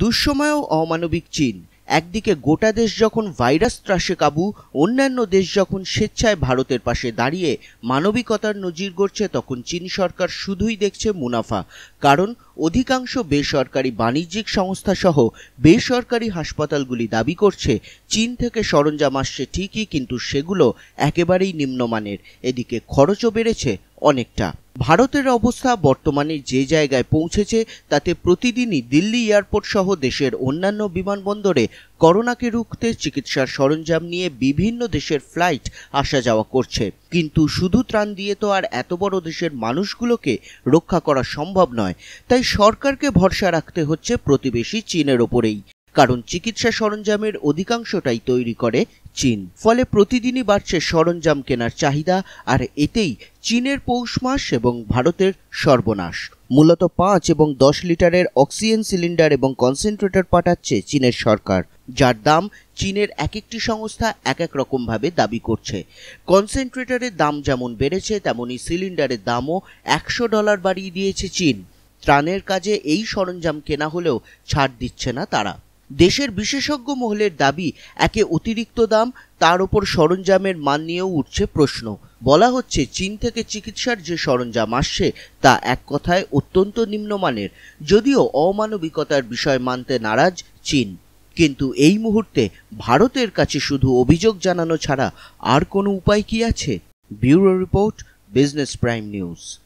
দুঃসময়েও অমানবিক চীন। একদিকে গোটা দেশ যখন ভাইরাস ত্রাসে কাবু, অন্যান্য দেশ যখন স্বেচ্ছায় ভারতের পাশে দাঁড়িয়ে মানবিকতার নজির গড়ছে, তখন চীন সরকার শুধুই দেখছে মুনাফা। কারণ অধিকাংশ বেসরকারি বাণিজ্যিক সংস্থা সহ বেসরকারি হাসপাতালগুলি দাবি করছে, চীন থেকে সরঞ্জাম আসছে ঠিকই, কিন্তু সেগুলো একেবারেই নিম্নমানের। এদিকে খরচও বেড়েছে অনেকটা। ভারতের অবস্থা বর্তমানে যে জায়গায় পৌঁছেছে, তাতে প্রতিদিনই দিল্লি এয়ারপোর্ট সহ দেশের অন্যান্য বিমানবন্দরে করোনাকে রুখতে চিকিৎসার সরঞ্জাম নিয়ে বিভিন্ন দেশের ফ্লাইট আসা যাওয়া করছে। কিন্তু শুধু ত্রাণ দিয়ে তো আর এত বড় দেশের মানুষগুলোকে রক্ষা করা সম্ভব নয়। তাই সরকারকে ভরসা রাখতে হচ্ছে প্রতিবেশী চীনের ওপরেই। কারণ চিকিৎসা সরঞ্জামের অধিকাংশটাই তৈরি করে চীন। ফলে প্রতিদিনই বাড়ছে সরঞ্জাম কেনার চাহিদা, আর এতেই চীনের পৌষ মাস এবং ভারতের সর্বনাশ। মূলত পাঁচ এবং দশ লিটারের অক্সিজেন সিলিন্ডার এবং কনসেন্ট্রেটর পাঠাচ্ছে চীনের সরকার, যার দাম চীনের এক একটি সংস্থা এক এক রকমভাবে দাবি করছে। কনসেন্ট্রেটরের দাম যেমন বেড়েছে তেমনই সিলিন্ডারের দামও একশো ডলার বাড়িয়ে দিয়েছে চীন। ত্রাণের কাজে এই সরঞ্জাম কেনা হলেও ছাড় দিচ্ছে না তারা। দেশের বিশেষজ্ঞ মহলের দাবি, একে অতিরিক্ত দাম, তার ওপর সরঞ্জামের মান নিয়েও উঠছে প্রশ্ন। বলা হচ্ছে, চীন থেকে চিকিৎসার যে সরঞ্জাম আসছে, তা এক কথায় অত্যন্ত নিম্নমানের। যদিও অমানবিকতার বিষয় মানতে নারাজ চীন। কিন্তু এই মুহূর্তে ভারতের কাছে শুধু অভিযোগ জানানো ছাড়া আর কোনো উপায় কি আছে? Bureau report, Business Prime News.